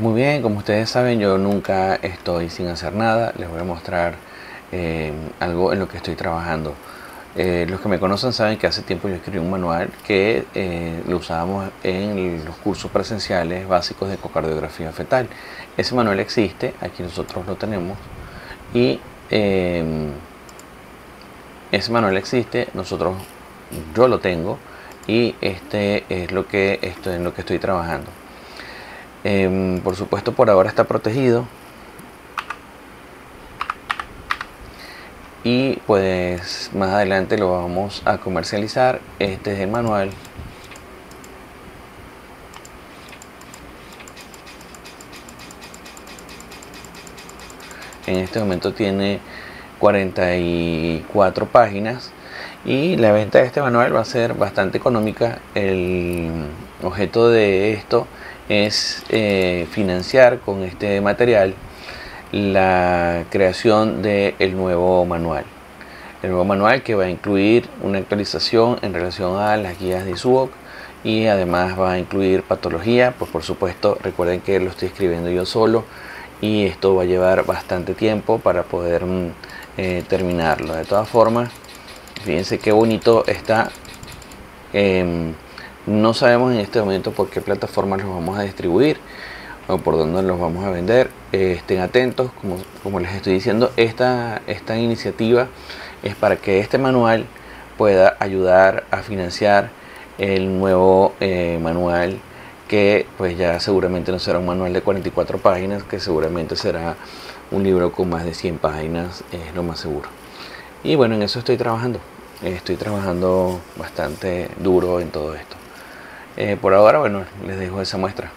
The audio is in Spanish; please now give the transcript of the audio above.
muy bien, como ustedes saben, yo nunca estoy sin hacer nada. Les voy a mostrar eh, algo en lo que estoy trabajando. Eh, los que me conocen saben que hace tiempo yo escribí un manual que eh, lo usábamos en los cursos presenciales básicos de ecocardiografía fetal. Ese manual existe, aquí nosotros lo tenemos y ese manual existe, nosotros yo lo tengo y este es lo que estoy en lo que estoy trabajando. Em, por supuesto por ahora está protegido. Y pues más adelante lo vamos a comercializar. Este es el manual. En este momento tiene 44 páginas y la venta de este manual va a ser bastante económica. El objeto de esto es eh, financiar con este material la creación del nuevo manual. El nuevo manual que va a incluir una actualización en relación a las guías de SUOC y además va a incluir patología, pues por supuesto recuerden que lo estoy escribiendo yo solo y esto va a llevar bastante tiempo para poder mm, eh, terminarlo. De todas formas, fíjense qué bonito está em, no sabemos en este momento por qué plataformas los vamos a distribuir o por dónde los vamos a vender. Eh, estén atentos, como, les estoy diciendo, esta, esta iniciativa es para que este manual pueda ayudar a financiar el nuevo eh, manual que pues ya seguramente no será un manual de 44 páginas, que seguramente será un libro con más de 100 páginas, es lo más seguro. Y bueno, en eso estoy trabajando. Estoy trabajando bastante duro en todo esto. Eh, por ahora, bueno, les dejo esa muestra.